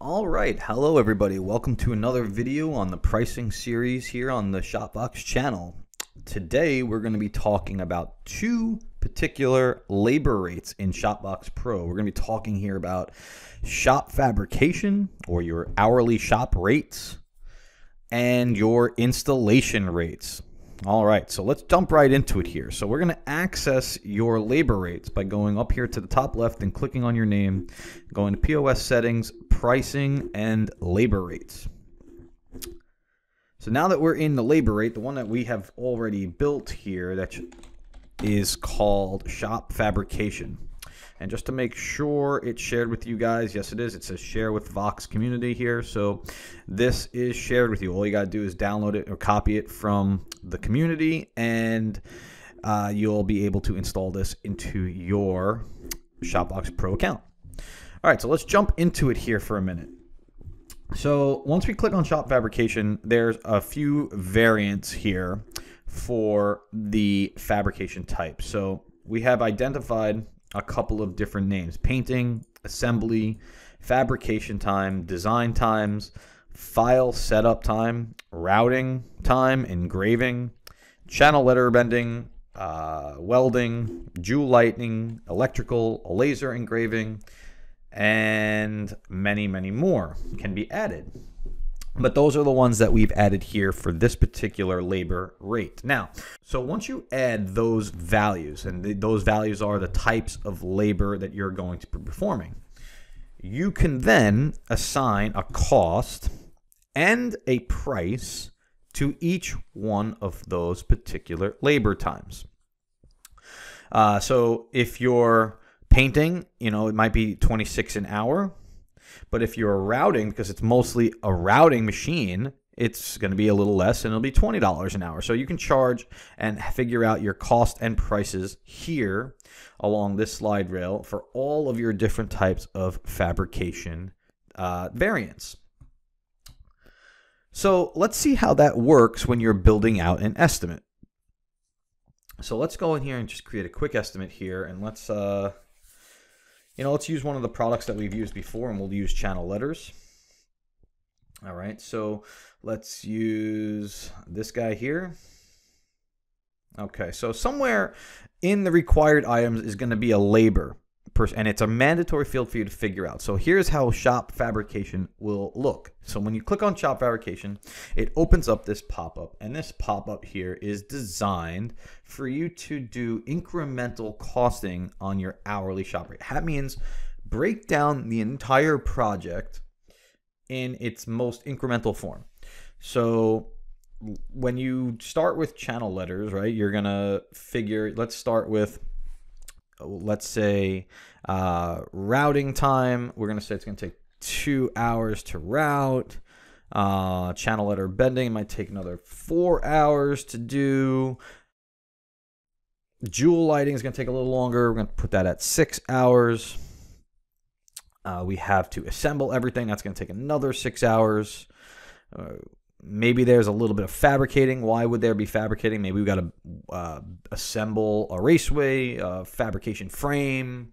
All right, hello everybody. Welcome to another video on the pricing series here on the shopVOX channel. Today we're going to be talking about two particular labor rates in shopVOX Pro. We're going to be talking here about shop fabrication or your hourly shop rates and your installation rates. All right, so let's jump right into it here. So we're going to access your labor rates by going up here to the top left and clicking on your name, going to POS settings, pricing, and labor rates. So now that we're in the labor rate, the one that we have already built here that is called shop fabrication. And just to make sure it's shared with you guys, yes it is. It says share with Vox community here. So this is shared with you. All you got to do is download it or copy it from the community and uh, you'll be able to install this into your shopVOX Pro account. All right, so let's jump into it here for a minute. So once we click on shop fabrication, there's a few variants here for the fabrication type. So we have identified a couple of different names painting, assembly, fabrication time, design times, file setup time, routing time, engraving, channel letter bending, uh, welding, jewel lighting, electrical, laser engraving, and many, many more can be added. But those are the ones that we've added here for this particular labor rate. Now, so once you add those values, and th those values are the types of labor that you're going to be performing, you can then assign a cost and a price to each one of those particular labor times. Uh, so if you're painting, you know, it might be 26 an hour. But if you're routing, because it's mostly a routing machine, it's going to be a little less and it'll be $20 an hour. So you can charge and figure out your cost and prices here along this slide rail for all of your different types of fabrication uh, variants. So let's see how that works when you're building out an estimate. So let's go in here and just create a quick estimate here and let's uh, you know, let's use one of the products that we've used before and we'll use channel letters. All right, so let's use this guy here. Okay, so somewhere in the required items is going to be a labor and it's a mandatory field for you to figure out. So here's how shop fabrication will look. So when you click on shop fabrication, it opens up this pop-up and this pop-up here is designed for you to do incremental costing on your hourly shop rate. That means break down the entire project in its most incremental form. So when you start with channel letters, right, you're going to figure, let's start with let's say uh, routing time. We're going to say it's going to take two hours to route. Uh, channel letter bending might take another four hours to do. Jewel lighting is going to take a little longer. We're going to put that at six hours. Uh, we have to assemble everything. That's going to take another six hours. Uh, maybe there's a little bit of fabricating. Why would there be fabricating? Maybe we've got to uh, assemble a raceway, a fabrication frame,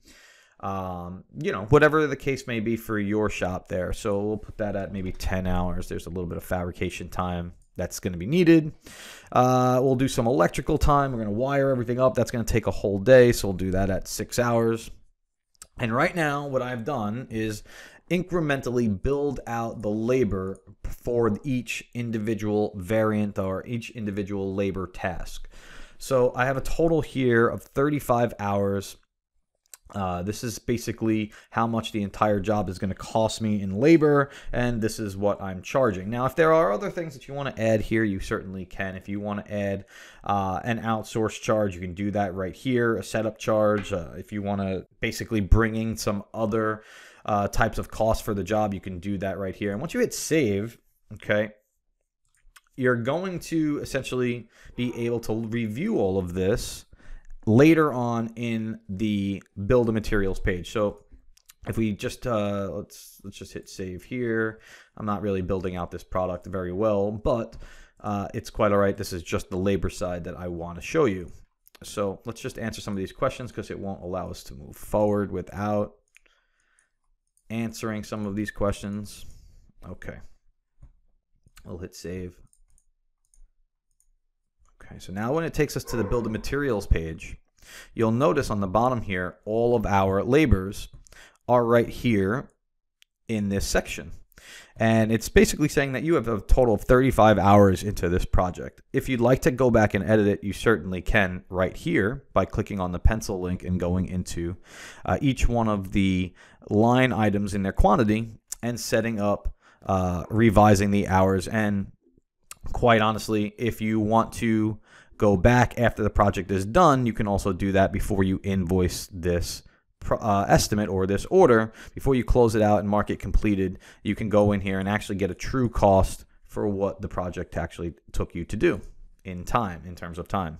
um, you know, whatever the case may be for your shop there. So we'll put that at maybe 10 hours. There's a little bit of fabrication time that's going to be needed. Uh, we'll do some electrical time. We're going to wire everything up. That's going to take a whole day. So we'll do that at six hours. And right now, what I've done is incrementally build out the labor for each individual variant or each individual labor task. So I have a total here of 35 hours. Uh, this is basically how much the entire job is going to cost me in labor, and this is what I'm charging. Now, if there are other things that you want to add here, you certainly can. If you want to add uh, an outsource charge, you can do that right here, a setup charge. Uh, if you want to basically bring in some other uh, types of costs for the job, you can do that right here. And once you hit save, okay, you're going to essentially be able to review all of this later on in the bill of materials page. So if we just uh, let's let's just hit save here. I'm not really building out this product very well, but uh, it's quite all right. This is just the labor side that I want to show you. So let's just answer some of these questions because it won't allow us to move forward without answering some of these questions. Okay. We'll hit save. Okay, so now when it takes us to the bill of materials page, you'll notice on the bottom here, all of our labors are right here in this section. And it's basically saying that you have a total of 35 hours into this project. If you'd like to go back and edit it, you certainly can right here by clicking on the pencil link and going into uh, each one of the line items in their quantity and setting up, uh, revising the hours. And quite honestly, if you want to go back after the project is done, you can also do that before you invoice this uh, estimate or this order before you close it out and mark it completed you can go in here and actually get a true cost for what the project actually took you to do in time in terms of time.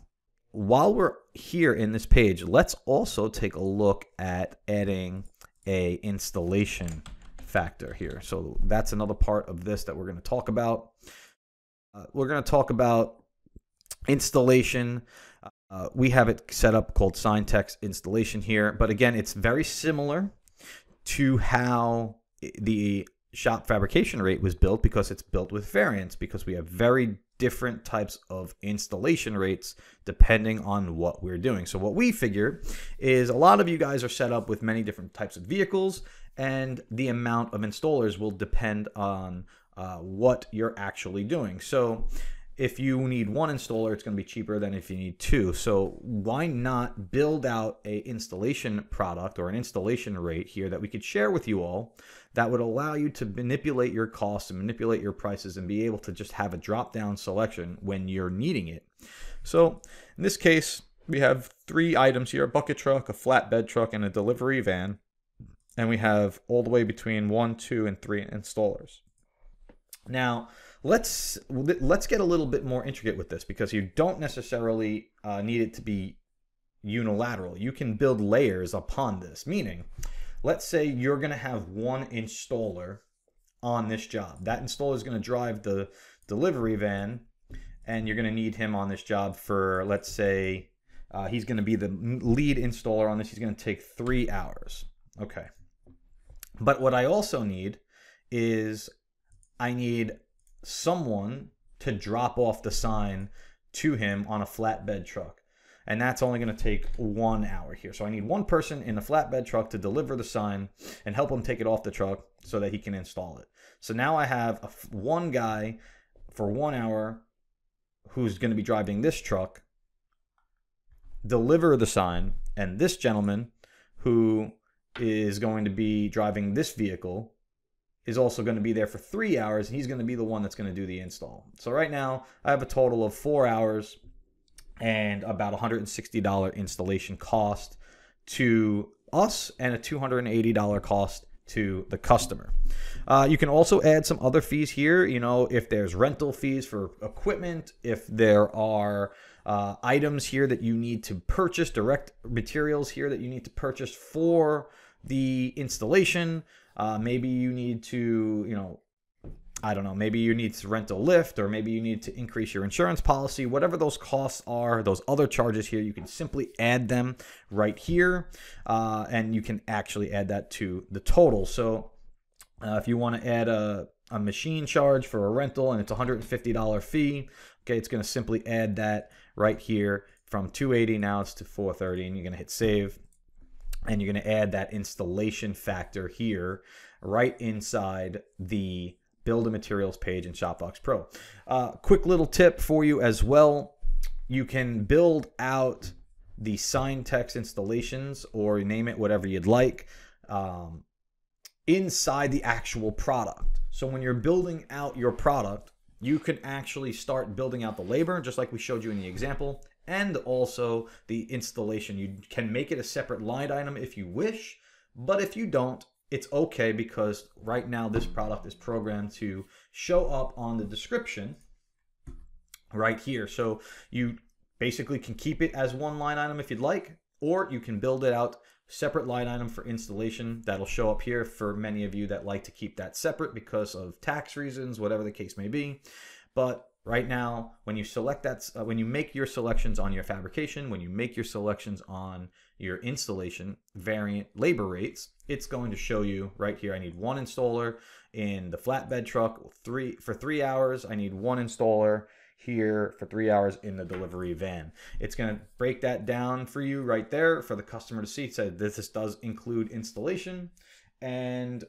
While we're here in this page let's also take a look at adding a installation factor here. So that's another part of this that we're going to talk about. Uh, we're going to talk about installation uh, we have it set up called sign text installation here, but again, it's very similar to how the shop fabrication rate was built because it's built with variants because we have very different types of installation rates depending on what we're doing. So what we figure is a lot of you guys are set up with many different types of vehicles and the amount of installers will depend on uh, what you're actually doing. So if you need one installer, it's going to be cheaper than if you need two. So why not build out a installation product or an installation rate here that we could share with you all that would allow you to manipulate your costs and manipulate your prices and be able to just have a drop down selection when you're needing it. So in this case, we have three items here, a bucket truck, a flatbed truck, and a delivery van. And we have all the way between one, two, and three installers. Now, let's let's get a little bit more intricate with this because you don't necessarily uh, need it to be unilateral. You can build layers upon this, meaning, let's say you're going to have one installer on this job. That installer is going to drive the delivery van, and you're going to need him on this job for, let's say, uh, he's going to be the lead installer on this. He's going to take three hours. Okay. But what I also need is I need someone to drop off the sign to him on a flatbed truck. And that's only going to take one hour here. So I need one person in a flatbed truck to deliver the sign and help him take it off the truck so that he can install it. So now I have a, one guy for one hour who's going to be driving this truck, deliver the sign, and this gentleman who is going to be driving this vehicle is also going to be there for three hours. And he's going to be the one that's going to do the install. So right now I have a total of four hours and about $160 installation cost to us and a $280 cost to the customer. Uh, you can also add some other fees here. You know, if there's rental fees for equipment, if there are uh, items here that you need to purchase, direct materials here that you need to purchase for the installation. Uh, maybe you need to, you know, I don't know, maybe you need to rent a lift or maybe you need to increase your insurance policy. Whatever those costs are, those other charges here, you can simply add them right here uh, and you can actually add that to the total. So uh, if you want to add a, a machine charge for a rental and it's a $150 fee, okay, it's going to simply add that right here from 280 now it's to 430 and you're going to hit save and you're going to add that installation factor here right inside the build a materials page in shopVOX Pro. Uh, quick little tip for you as well. You can build out the sign text installations or name it whatever you'd like um, inside the actual product. So when you're building out your product, you can actually start building out the labor just like we showed you in the example and also the installation. You can make it a separate line item if you wish, but if you don't, it's okay because right now this product is programmed to show up on the description right here. So you basically can keep it as one line item if you'd like, or you can build it out separate line item for installation that'll show up here for many of you that like to keep that separate because of tax reasons, whatever the case may be. But right now when you select that uh, when you make your selections on your fabrication when you make your selections on your installation variant labor rates it's going to show you right here i need one installer in the flatbed truck three for three hours i need one installer here for three hours in the delivery van. It's going to break that down for you right there for the customer to see. Said this, this does include installation. And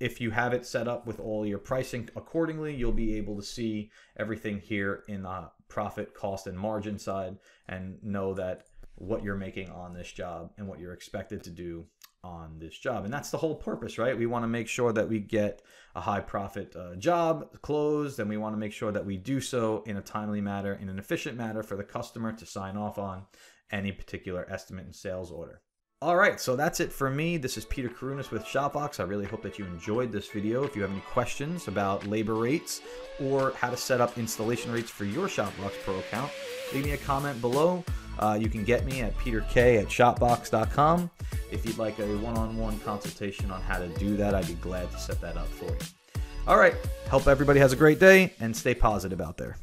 if you have it set up with all your pricing accordingly, you'll be able to see everything here in the profit, cost, and margin side and know that what you're making on this job and what you're expected to do on this job. And that's the whole purpose, right? We want to make sure that we get a high profit uh, job closed and we want to make sure that we do so in a timely manner, in an efficient manner for the customer to sign off on any particular estimate and sales order. All right, so that's it for me. This is Peter Karunas with Shopvox. I really hope that you enjoyed this video. If you have any questions about labor rates or how to set up installation rates for your Shopvox Pro account, leave me a comment below. Uh, you can get me at peterk at shopvox.com. If you'd like a one-on-one consultation on how to do that, I'd be glad to set that up for you. All right, hope everybody has a great day and stay positive out there.